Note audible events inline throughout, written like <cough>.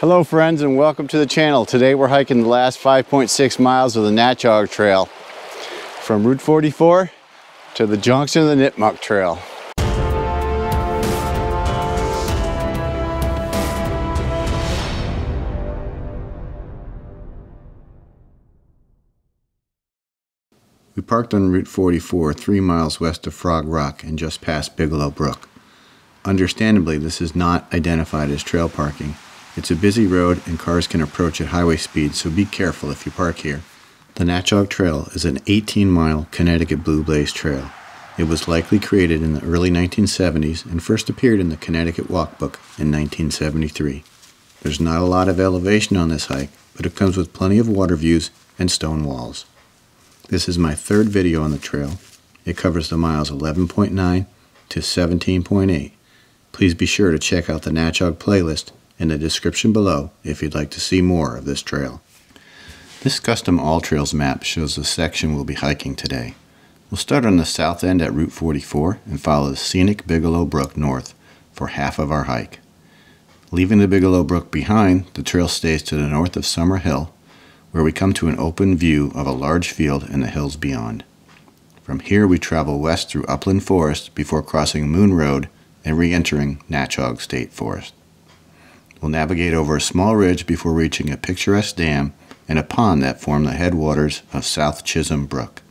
Hello friends and welcome to the channel. Today we're hiking the last 5.6 miles of the Natchaug Trail from Route 44 to the junction of the Nipmuck Trail. We parked on Route 44 three miles west of Frog Rock and just past Bigelow Brook. Understandably, this is not identified as trail parking. It's a busy road and cars can approach at highway speed, so be careful if you park here. The Natchaug Trail is an 18 mile Connecticut Blue Blaze trail. It was likely created in the early 1970s and first appeared in the Connecticut Walk Book in 1973. There's not a lot of elevation on this hike, but it comes with plenty of water views and stone walls. This is my third video on the trail. It covers the miles 11.9 to 17.8. Please be sure to check out the Natchaug playlist in the description below if you'd like to see more of this trail. This custom AllTrails map shows the section we'll be hiking today. We'll start on the south end at Route 44 and follow the scenic Bigelow Brook north for half of our hike. Leaving the Bigelow Brook behind, the trail stays to the north of Summer Hill where we come to an open view of a large field and the hills beyond. From here we travel west through upland forest before crossing Moon Road and re-entering Natchaug State Forest. We'll navigate over a small ridge before reaching a picturesque dam and a pond that form the headwaters of South Chisholm Brook.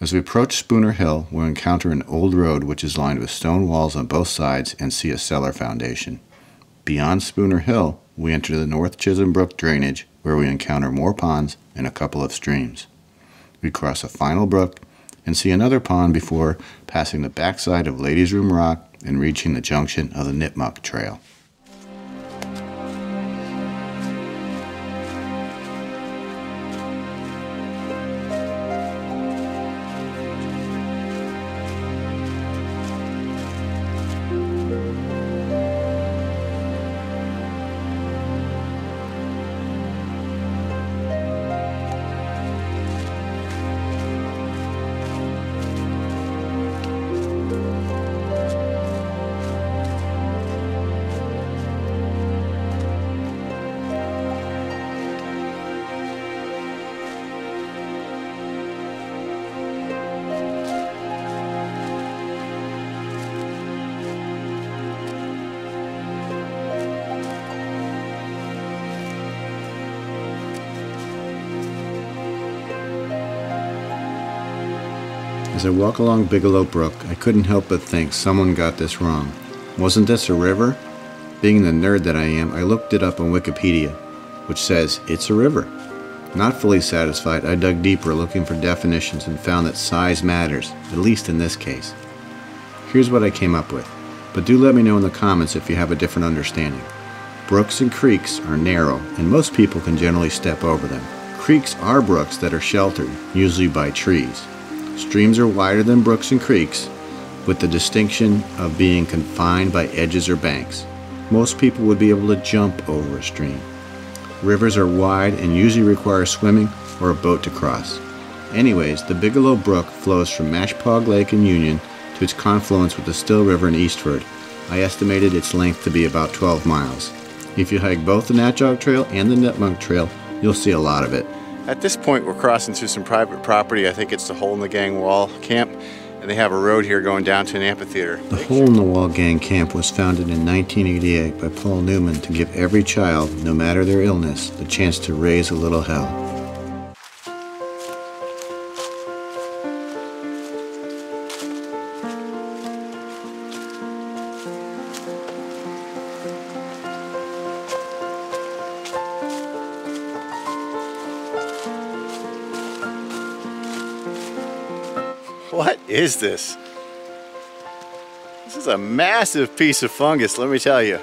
As we approach Spooner Hill, we'll encounter an old road which is lined with stone walls on both sides and see a cellar foundation. Beyond Spooner Hill, we enter the North Chisholm Brook drainage where we encounter more ponds and a couple of streams. We cross a final brook and see another pond before passing the backside of Ladies Room Rock and reaching the junction of the Nipmuc Trail. As I walk along Bigelow Brook, I couldn't help but think someone got this wrong. Wasn't this a river? Being the nerd that I am, I looked it up on Wikipedia, which says it's a river. Not fully satisfied, I dug deeper looking for definitions and found that size matters, at least in this case. Here's what I came up with, but do let me know in the comments if you have a different understanding. Brooks and creeks are narrow, and most people can generally step over them. Creeks are brooks that are sheltered, usually by trees. Streams are wider than brooks and creeks, with the distinction of being confined by edges or banks. Most people would be able to jump over a stream. Rivers are wide and usually require swimming or a boat to cross. Anyways, the Bigelow Brook flows from Mashapaug Lake in Union to its confluence with the Still River in Eastford. I estimated its length to be about 12 miles. If you hike both the Natchaug Trail and the Nipmuck Trail, you'll see a lot of it. At this point, we're crossing through some private property. I think it's the Hole in the Gang Wall Camp, and they have a road here going down to an amphitheater. The Hole in the Wall Gang Camp was founded in 1988 by Paul Newman to give every child, no matter their illness, the chance to raise a little hell. What is this? This is a massive piece of fungus, let me tell you.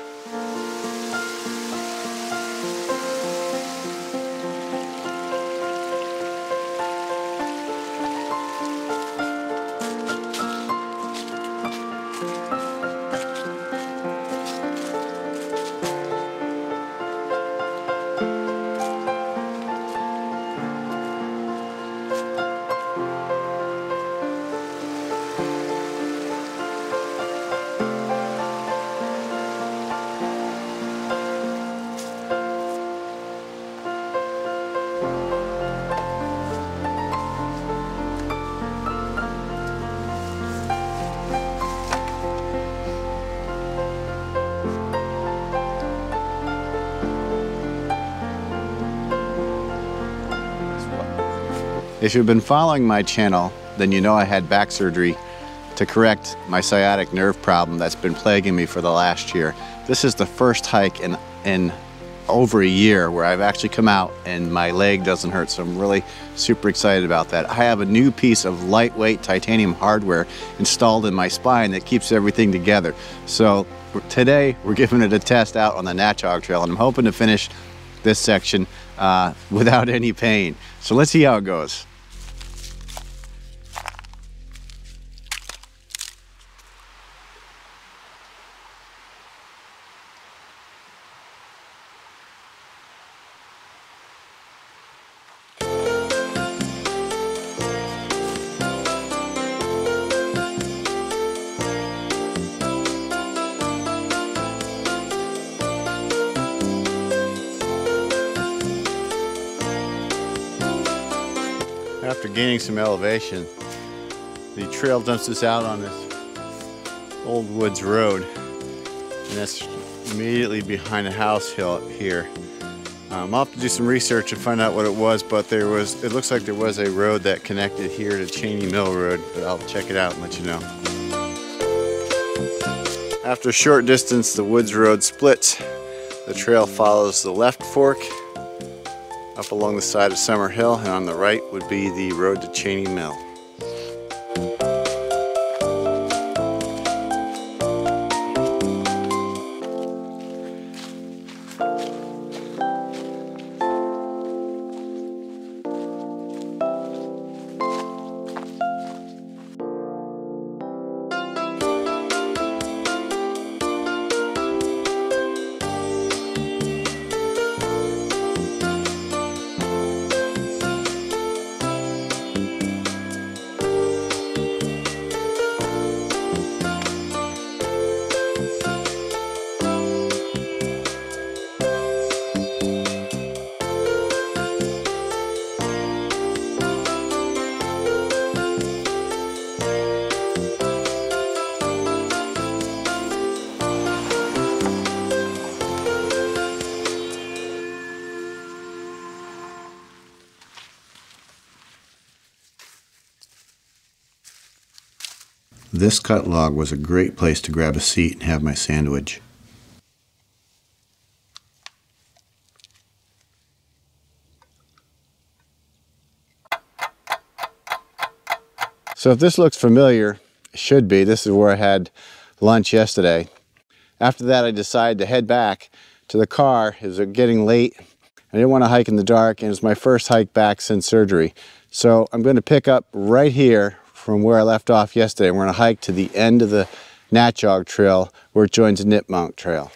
If you've been following my channel, then you know I had back surgery to correct my sciatic nerve problem that's been plaguing me for the last year. This is the first hike in, in over a year where I've actually come out and my leg doesn't hurt. So I'm really super excited about that. I have a new piece of lightweight titanium hardware installed in my spine that keeps everything together. So today we're giving it a test out on the Natchaug Trail and I'm hoping to finish this section uh, <laughs> without any pain. So let's see how it goes. Gaining some elevation, the trail dumps us out on this old woods road. And that's immediately behind a house hill here. Um, I'll have to do some research and find out what it was, but there was, it looks like there was a road that connected here to Cheney Mill Road, but I'll check it out and let you know. After a short distance, the woods road splits. The trail follows the left fork up along the side of Summer Hill and on the right would be the road to Cheney Mill. This cut log was a great place to grab a seat and have my sandwich. So if this looks familiar, it should be. This is where I had lunch yesterday. After that, I decided to head back to the car. It was getting late. I didn't want to hike in the dark, and it was my first hike back since surgery. So I'm going to pick up right here from where I left off yesterday. We're to hike to the end of the Natchaug Trail where it joins the Nipmuck Trail.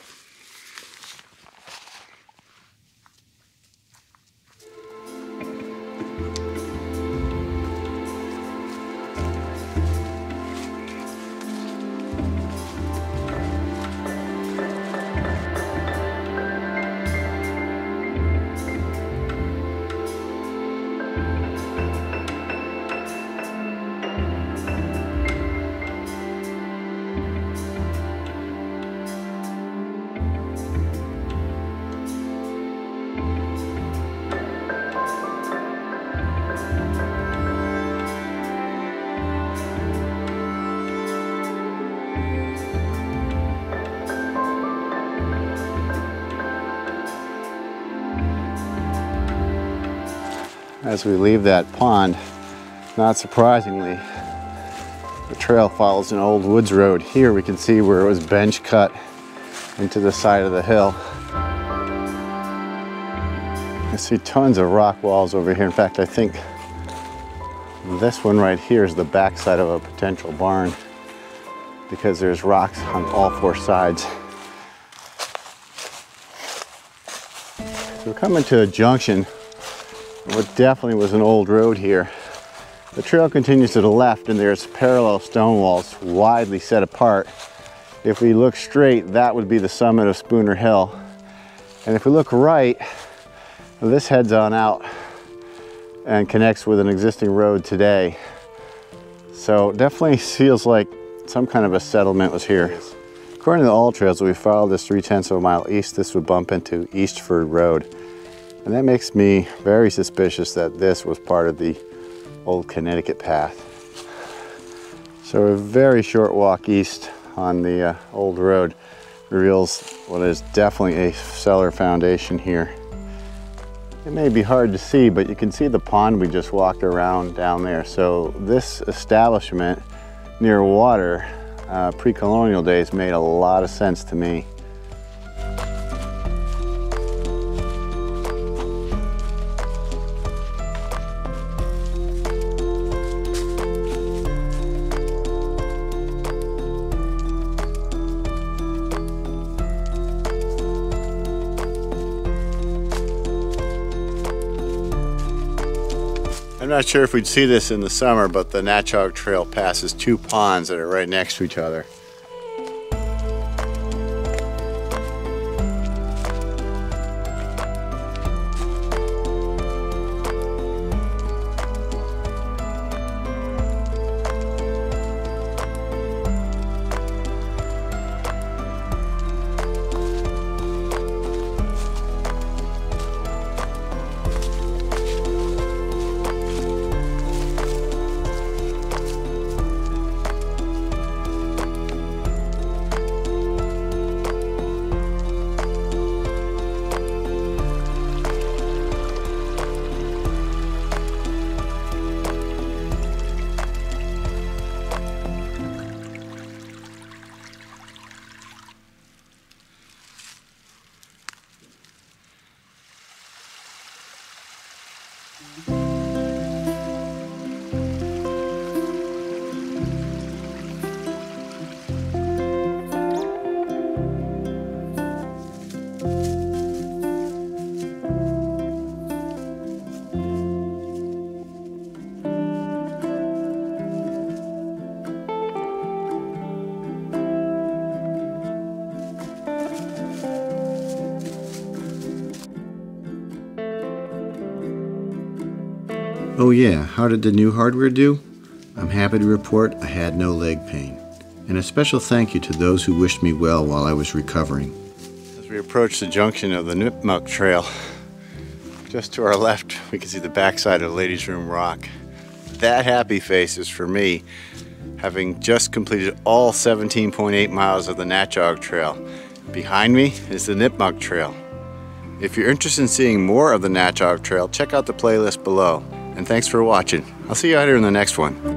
As we leave that pond, not surprisingly, the trail follows an old woods road. Here we can see where it was bench cut into the side of the hill. I see tons of rock walls over here. In fact, I think this one right here is the backside of a potential barn because there's rocks on all four sides. So we're coming to a junction what definitely was an old road here. The trail continues to the left and there's parallel stone walls widely set apart. If we look straight, that would be the summit of Spooner Hill. And if we look right, this heads on out and connects with an existing road today. So definitely feels like some kind of a settlement was here. According to the AllTrails, we followed this three tenths of a mile east, this would bump into Eastford Road. And that makes me very suspicious that this was part of the old Connecticut path. So a very short walk east on the uh, old road reveals what is definitely a cellar foundation here. It may be hard to see, but you can see the pond we just walked around down there. So this establishment near water, uh, pre-colonial days, made a lot of sense to me. Not sure if we'd see this in the summer, but the Natchaug Trail passes two ponds that are right next to each other. Oh yeah, how did the new hardware do? I'm happy to report I had no leg pain. And a special thank you to those who wished me well while I was recovering. As we approach the junction of the Nipmuck Trail, just to our left we can see the backside of Ladies Room Rock. That happy face is for me, having just completed all 17.8 miles of the Natchaug Trail. Behind me is the Nipmuck Trail. If you're interested in seeing more of the Natchaug Trail, check out the playlist below. And thanks for watching. I'll see you out here in the next one.